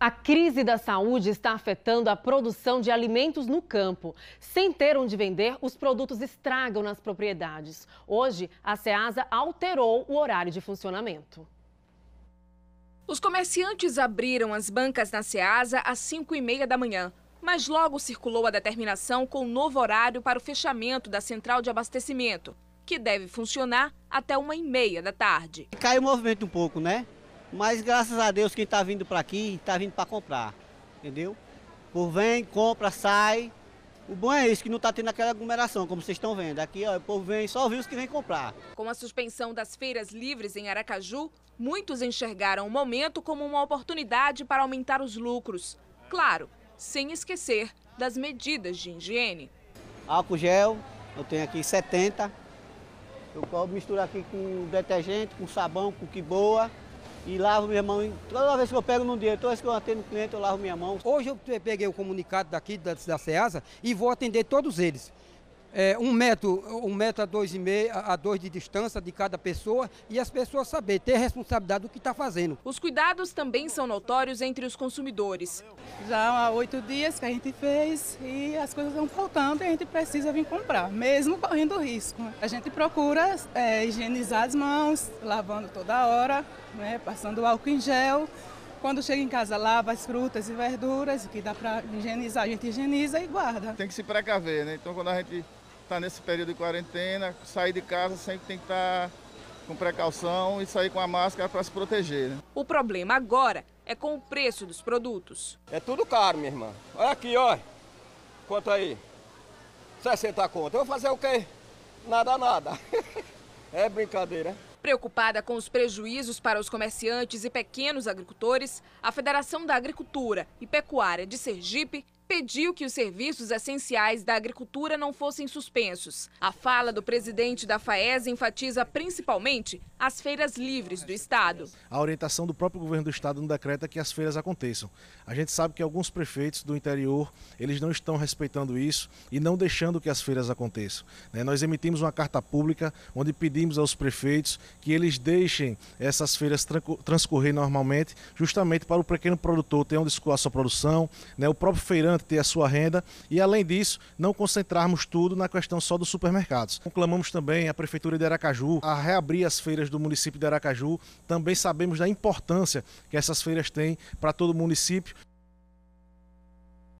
A crise da saúde está afetando a produção de alimentos no campo. Sem ter onde vender, os produtos estragam nas propriedades. Hoje, a SEASA alterou o horário de funcionamento. Os comerciantes abriram as bancas na SEASA às 5 e meia da manhã. Mas logo circulou a determinação com um novo horário para o fechamento da central de abastecimento, que deve funcionar até uma e meia da tarde. Cai o movimento um pouco, né? Mas graças a Deus quem está vindo para aqui está vindo para comprar, entendeu? Por vem, compra, sai. O bom é isso, que não está tendo aquela aglomeração, como vocês estão vendo. Aqui ó, o povo vem, só viu os que vem comprar. Com a suspensão das feiras livres em Aracaju, muitos enxergaram o momento como uma oportunidade para aumentar os lucros. Claro, sem esquecer das medidas de higiene. Álcool gel, eu tenho aqui 70. Eu misturo aqui com detergente, com sabão, com que boa e lavo minha mão. Toda vez que eu pego no dia, toda vez que eu atendo cliente, eu lavo minha mão. Hoje eu peguei o comunicado daqui da, da SEASA e vou atender todos eles é, um metro, um metro a dois e meio, a dois de distância de cada pessoa e as pessoas saber ter responsabilidade do que está fazendo. Os cuidados também são notórios entre os consumidores. Já há oito dias que a gente fez e as coisas estão faltando e a gente precisa vir comprar, mesmo correndo risco. A gente procura é, higienizar as mãos, lavando toda hora, né, passando álcool em gel. Quando chega em casa, lava as frutas e verduras, que dá para higienizar, a gente higieniza e guarda. Tem que se precaver, né? Então, quando a gente está nesse período de quarentena, sair de casa sempre tem que estar tá com precaução e sair com a máscara para se proteger. Né? O problema agora é com o preço dos produtos. É tudo caro, minha irmã. Olha aqui, olha. Quanto aí? 60 conto. Eu vou fazer o quê? Nada, nada. é brincadeira. Preocupada com os prejuízos para os comerciantes e pequenos agricultores, a Federação da Agricultura e Pecuária de Sergipe pediu que os serviços essenciais da agricultura não fossem suspensos. A fala do presidente da FAES enfatiza principalmente as feiras livres do Estado. A orientação do próprio governo do Estado não decreta que as feiras aconteçam. A gente sabe que alguns prefeitos do interior, eles não estão respeitando isso e não deixando que as feiras aconteçam. Né? Nós emitimos uma carta pública onde pedimos aos prefeitos que eles deixem essas feiras transcorrer normalmente, justamente para o pequeno produtor ter onde escoar sua produção, né? o próprio feirante ter a sua renda e, além disso, não concentrarmos tudo na questão só dos supermercados. Conclamamos também a Prefeitura de Aracaju a reabrir as feiras do município de Aracaju. Também sabemos da importância que essas feiras têm para todo o município.